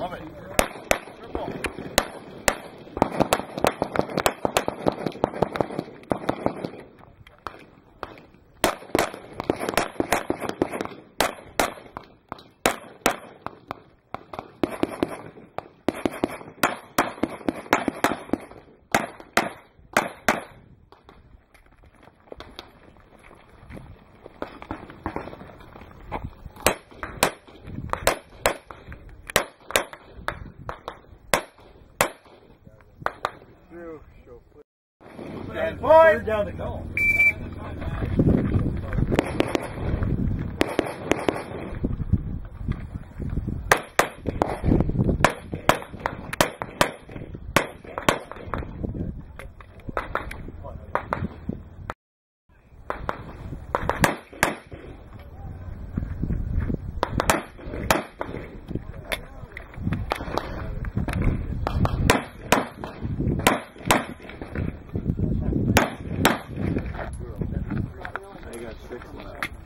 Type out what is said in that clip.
Love it. Boy! down the call. got six now.